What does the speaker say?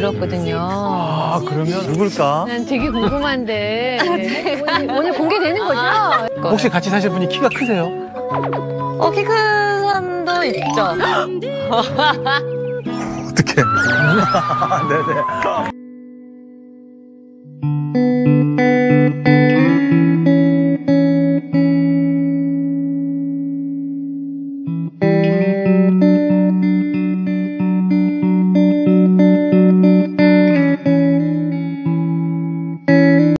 들었거든요. 아, 그러면 누굴까? 난 되게 궁금한데 아, 네. 오늘, 오늘 공개되는 거죠? 아. 혹시 같이 사실 분이 키가 크세요? 어, 키 큰 사람도 있죠. 어떻게? 네네.